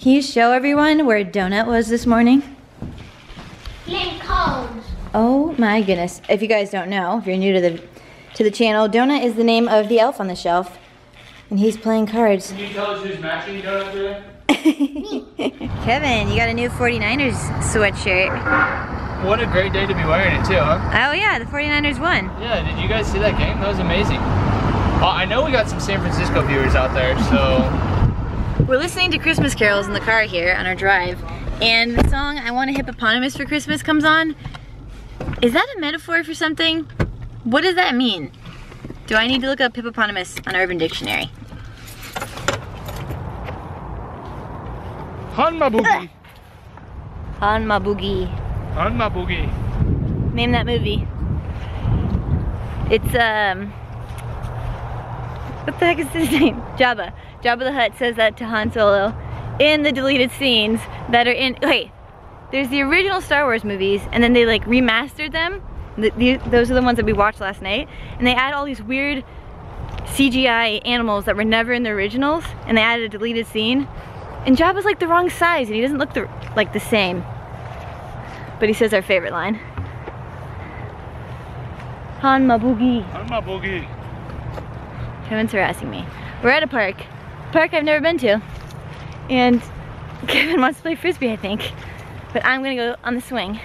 Can you show everyone where Donut was this morning? Playing cards. Oh my goodness. If you guys don't know, if you're new to the to the channel, Donut is the name of the elf on the shelf. And he's playing cards. Can you tell us who's matching Donut today? Kevin, you got a new 49ers sweatshirt. What a great day to be wearing it too, huh? Oh yeah, the 49ers won. Yeah, did you guys see that game? That was amazing. Well, I know we got some San Francisco viewers out there, so We're listening to Christmas carols in the car here on our drive. And the song I Want a Hippopotamus for Christmas comes on. Is that a metaphor for something? What does that mean? Do I need to look up hippopotamus on Urban Dictionary? Hanma Boogie. My boogie. Hanma Boogie. Name that movie. It's um what the heck is his name? Jabba. Jabba the Hutt says that to Han Solo in the deleted scenes that are in wait. There's the original Star Wars movies and then they like remastered them. The, the, those are the ones that we watched last night and they add all these weird CGI animals that were never in the originals and they added a deleted scene. And Jabba's like the wrong size and he doesn't look the, like the same. But he says our favorite line. Han Mabugi. Hanma Kevin's harassing me. We're at a park. Park I've never been to. And Kevin wants to play frisbee, I think. But I'm gonna go on the swing.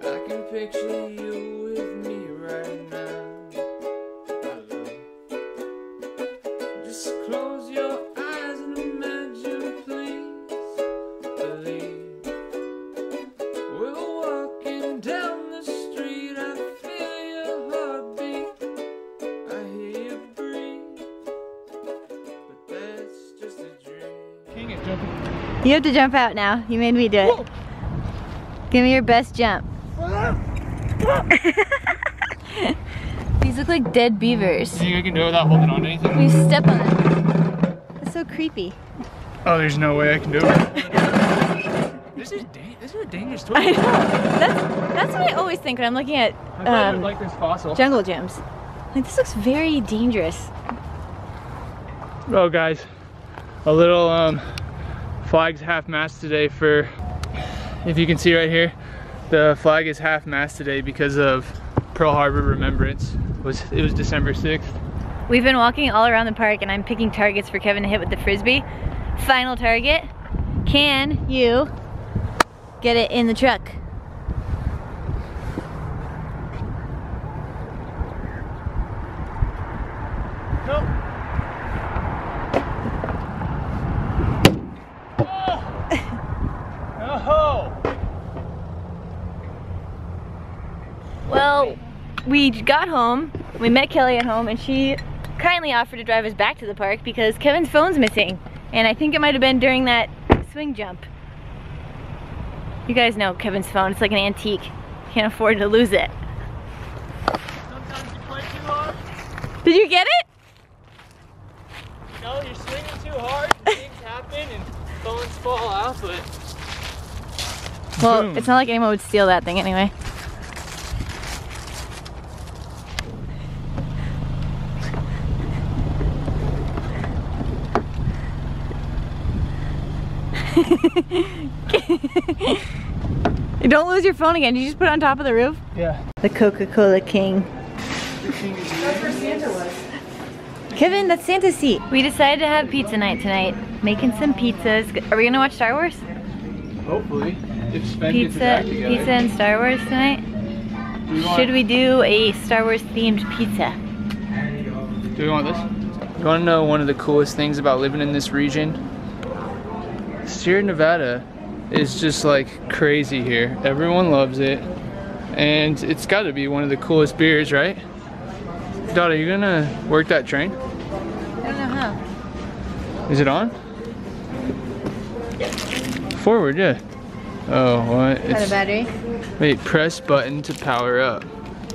I can picture you King is jumping. You have to jump out now. You made me do it. Give me your best jump. These look like dead beavers. You think I can do it without holding on to anything? We step on it. That's so creepy. Oh, there's no way I can do it. this is this is a dangerous toy. I know. That's that's what I always think when I'm looking at I thought I would um, like this fossil. jungle gyms. Like this looks very dangerous. Oh, guys, a little um, flag's half mast today for, if you can see right here, the flag is half mast today because of Pearl Harbor Remembrance. It was it was December 6th. We've been walking all around the park and I'm picking targets for Kevin to hit with the frisbee. Final target. Can you get it in the truck? Nope. Oh. Well, we got home, we met Kelly at home, and she kindly offered to drive us back to the park because Kevin's phone's missing. And I think it might have been during that swing jump. You guys know Kevin's phone, it's like an antique. Can't afford to lose it. Sometimes you play too hard. Did you get it? No, you're swinging too hard. Things happen and phones fall out, but Well, Boom. it's not like anyone would steal that thing anyway. Don't lose your phone again. Did you just put it on top of the roof? yeah. The Coca-Cola King. Kevin, that's Santa's seat. We decided to have pizza night tonight. Making some pizzas. Are we gonna watch Star Wars? Hopefully, if Sven Pizza, pizza and Star Wars tonight? We Should we do a Star Wars themed pizza? Do we want this? You want to know one of the coolest things about living in this region? Sierra Nevada is just like crazy here. Everyone loves it. And it's got to be one of the coolest beers, right? Dot, are you gonna work that train? I don't know how. Is it on? Forward, yeah. Oh, what? Got a battery? wait, press button to power up.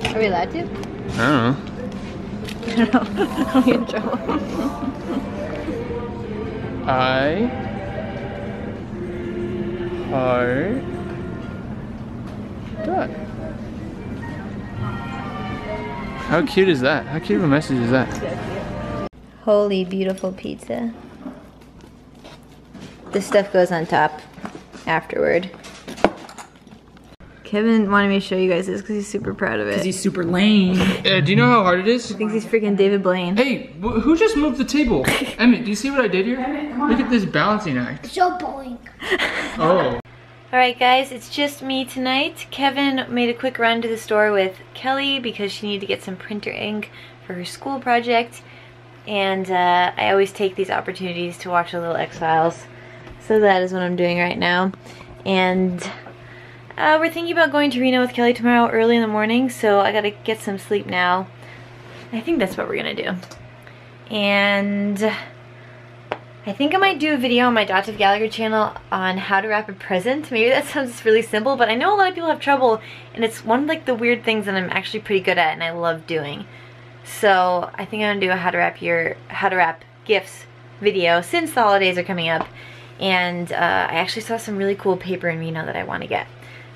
Are we allowed to? I don't know. I don't know. Get in trouble. I heart dot. How cute is that? How cute of a message is that? Holy beautiful pizza. This stuff goes on top afterward. Kevin wanted me to show you guys this because he's super proud of it. Because he's super lame. Uh, do you know how hard it is? He thinks he's freaking David Blaine. Hey, wh- who just moved the table? Emmett, do you see what I did here? Look at this balancing act. So boring. Oh. Alright guys, it's just me tonight. Kevin made a quick run to the store with Kelly because she needed to get some printer ink for her school project. And uh, I always take these opportunities to watch a little X-Files. So that is what I'm doing right now. And uh, we're thinking about going to Reno with Kelly tomorrow early in the morning, so I gotta get some sleep now. I think that's what we're gonna do. And I think I might do a video on my Datev Gallagher channel on how to wrap a present. Maybe that sounds really simple, but I know a lot of people have trouble, and it's one of like the weird things that I'm actually pretty good at and I love doing. So I think I'm gonna do a how to wrap your how to wrap gifts video since the holidays are coming up. And uh, I actually saw some really cool paper in Reno that I want to get.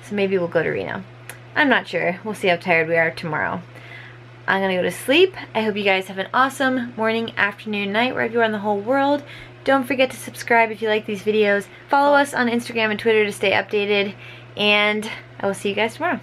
So maybe we'll go to Reno. I'm not sure. We'll see how tired we are tomorrow. I'm gonna go to sleep. I hope you guys have an awesome morning, afternoon, night, wherever you are in the whole world. Don't forget to subscribe if you like these videos. Follow us on Instagram and Twitter to stay updated. And I will see you guys tomorrow.